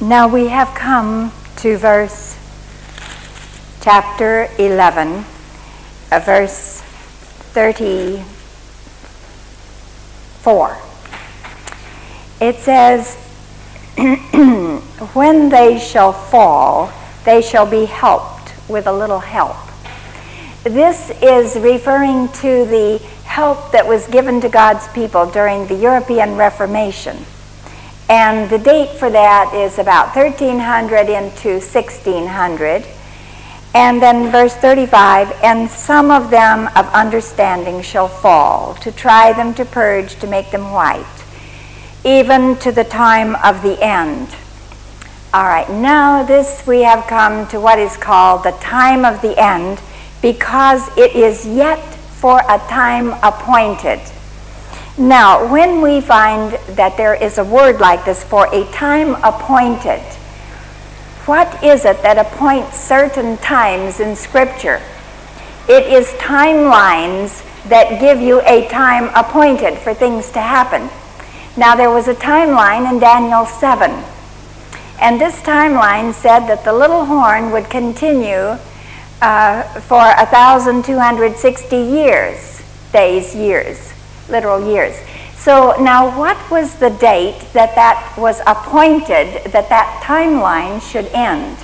Now we have come to verse chapter 11, uh, verse 34. It says, When they shall fall, they shall be helped with a little help. This is referring to the help that was given to God's people during the European Reformation. And the date for that is about 1300 into 1600. And then verse 35 and some of them of understanding shall fall, to try them to purge, to make them white, even to the time of the end. All right, now this we have come to what is called the time of the end because it is yet for a time appointed. Now, when we find that there is a word like this for a time appointed, what is it that appoints certain times in Scripture? It is timelines that give you a time appointed for things to happen. Now, there was a timeline in Daniel 7, and this timeline said that the little horn would continue uh, for 1,260 years, days, years literal years. So now what was the date that that was appointed that that timeline should end?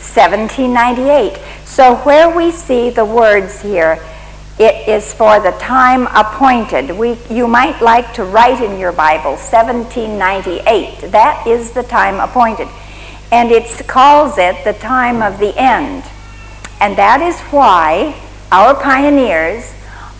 1798. So where we see the words here, it is for the time appointed. We, you might like to write in your Bible 1798. That is the time appointed. And it calls it the time of the end. And that is why our pioneers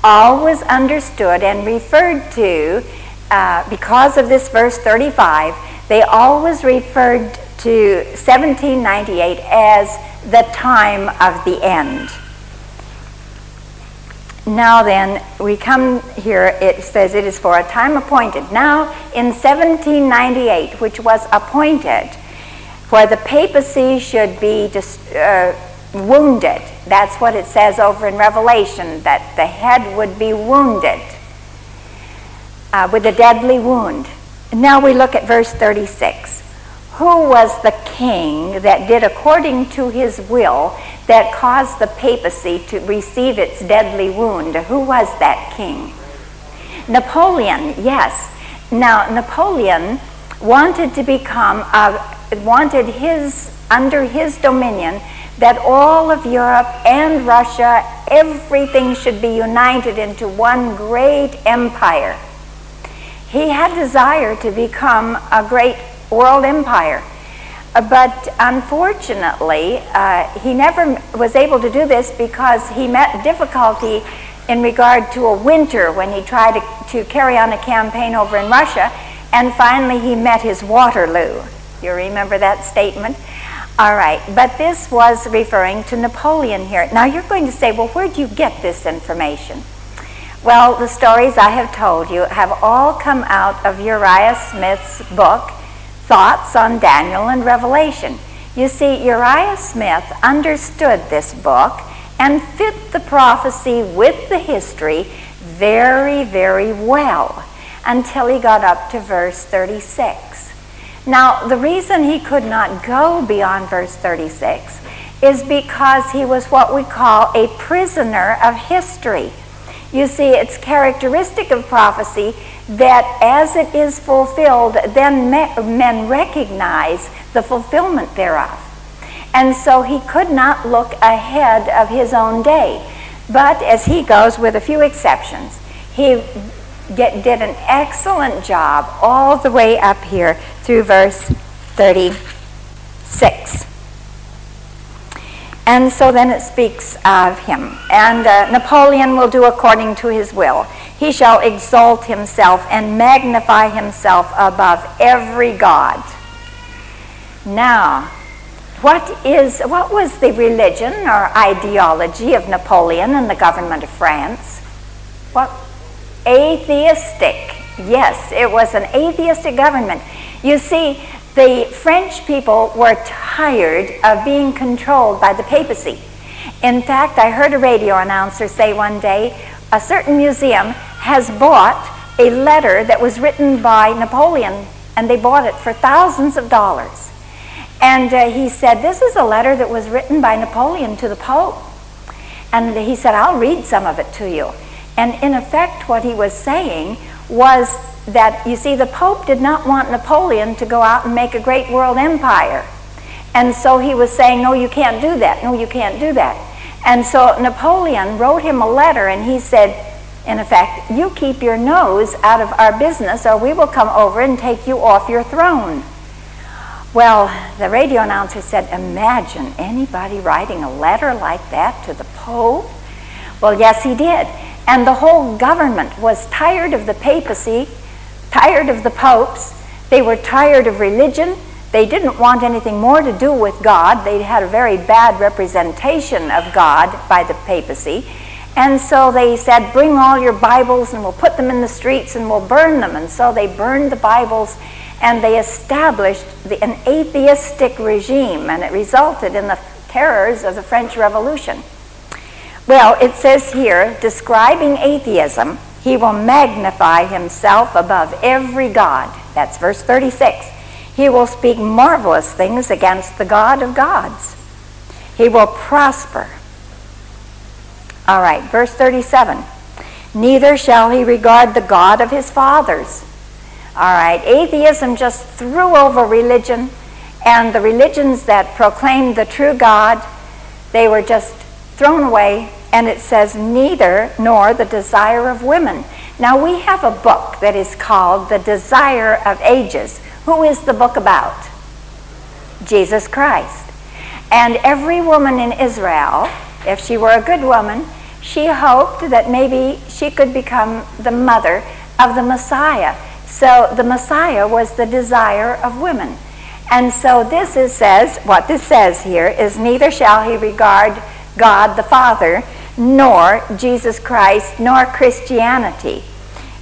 always understood and referred to, uh, because of this verse 35, they always referred to 1798 as the time of the end. Now then, we come here, it says it is for a time appointed. Now, in 1798, which was appointed, where the papacy should be just, uh, wounded. That's what it says over in Revelation, that the head would be wounded uh, with a deadly wound. Now we look at verse 36. Who was the king that did according to his will that caused the papacy to receive its deadly wound? Who was that king? Napoleon, yes. Now, Napoleon wanted to become, a, wanted his, under his dominion, that all of Europe and Russia, everything should be united into one great empire. He had desire to become a great world empire. But unfortunately, uh, he never was able to do this because he met difficulty in regard to a winter when he tried to, to carry on a campaign over in Russia. And finally, he met his Waterloo. You remember that statement? All right, but this was referring to Napoleon here. Now you're going to say, well, where do you get this information? Well, the stories I have told you have all come out of Uriah Smith's book, Thoughts on Daniel and Revelation. You see, Uriah Smith understood this book and fit the prophecy with the history very, very well until he got up to verse 36. Now, the reason he could not go beyond verse 36 is because he was what we call a prisoner of history. You see, it's characteristic of prophecy that as it is fulfilled, then men recognize the fulfillment thereof. And so he could not look ahead of his own day. But as he goes, with a few exceptions, he get, did an excellent job all the way up here through verse 36. And so then it speaks of him. And uh, Napoleon will do according to his will. He shall exalt himself and magnify himself above every god. Now, what is what was the religion or ideology of Napoleon and the government of France? What atheistic. Yes, it was an atheistic government. You see, the French people were tired of being controlled by the papacy. In fact, I heard a radio announcer say one day a certain museum has bought a letter that was written by Napoleon and they bought it for thousands of dollars. And uh, he said, This is a letter that was written by Napoleon to the Pope. And he said, I'll read some of it to you. And in effect, what he was saying was that, you see, the Pope did not want Napoleon to go out and make a great world empire. And so he was saying, No, you can't do that. No, you can't do that. And so Napoleon wrote him a letter and he said, in effect, you keep your nose out of our business or we will come over and take you off your throne. Well, the radio announcer said, Imagine anybody writing a letter like that to the Pope. Well, yes, he did. And the whole government was tired of the papacy, tired of the popes. They were tired of religion. They didn't want anything more to do with God. They had a very bad representation of God by the papacy. And so they said, Bring all your Bibles and we'll put them in the streets and we'll burn them. And so they burned the Bibles and they established the, an atheistic regime, and it resulted in the terrors of the French Revolution. Well, it says here, describing atheism, he will magnify himself above every God. That's verse 36. He will speak marvelous things against the God of gods. He will prosper. All right, verse 37. Neither shall he regard the God of his fathers all right, atheism just threw over religion, and the religions that proclaimed the true God, they were just thrown away, and it says, neither nor the desire of women. Now, we have a book that is called The Desire of Ages. Who is the book about? Jesus Christ. And every woman in Israel, if she were a good woman, she hoped that maybe she could become the mother of the Messiah. So the Messiah was the desire of women. And so this is, says, what this says here is neither shall he regard God the Father, nor Jesus Christ, nor Christianity,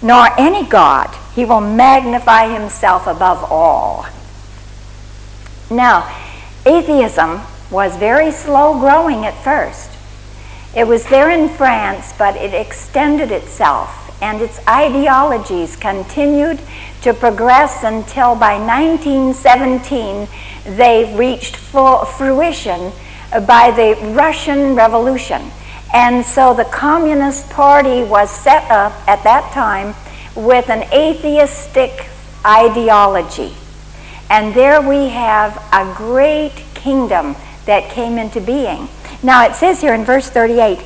nor any God. He will magnify himself above all. Now, atheism was very slow growing at first. It was there in France, but it extended itself and its ideologies continued to progress until by 1917 they reached full fruition by the Russian Revolution. And so the Communist Party was set up at that time with an atheistic ideology. And there we have a great kingdom that came into being. Now it says here in verse 38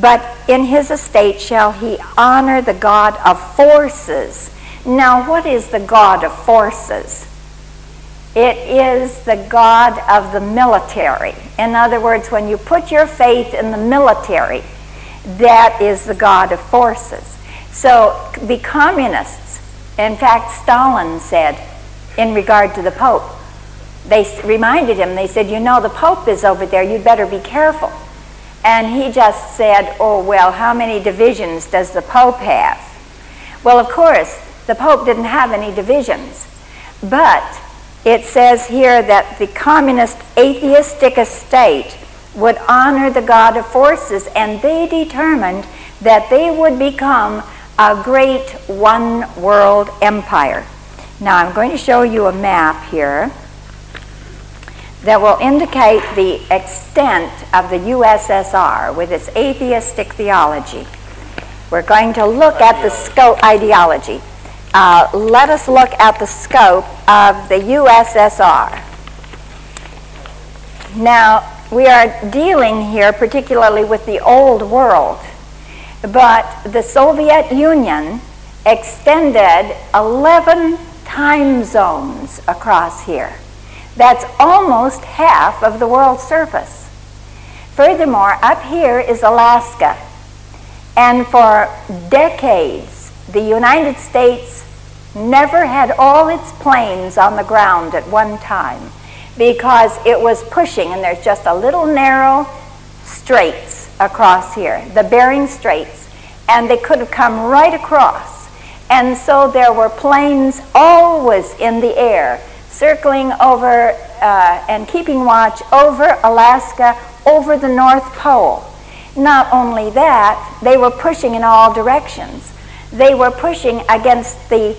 but in his estate shall he honor the God of forces. Now, what is the God of forces? It is the God of the military. In other words, when you put your faith in the military, that is the God of forces. So the communists, in fact, Stalin said in regard to the Pope, they reminded him, they said, You know, the Pope is over there, you'd better be careful. And he just said, oh, well, how many divisions does the Pope have? Well, of course, the Pope didn't have any divisions. But it says here that the communist atheistic estate would honor the God of forces, and they determined that they would become a great one world empire. Now, I'm going to show you a map here that will indicate the extent of the USSR with its atheistic theology. We're going to look at the scope ideology. Uh, let us look at the scope of the USSR. Now, we are dealing here particularly with the old world, but the Soviet Union extended 11 time zones across here. That's almost half of the world's surface. Furthermore, up here is Alaska. And for decades, the United States never had all its planes on the ground at one time because it was pushing, and there's just a little narrow straits across here, the Bering Straits, and they could have come right across. And so there were planes always in the air circling over uh, and keeping watch over Alaska, over the North Pole. Not only that, they were pushing in all directions. They were pushing against the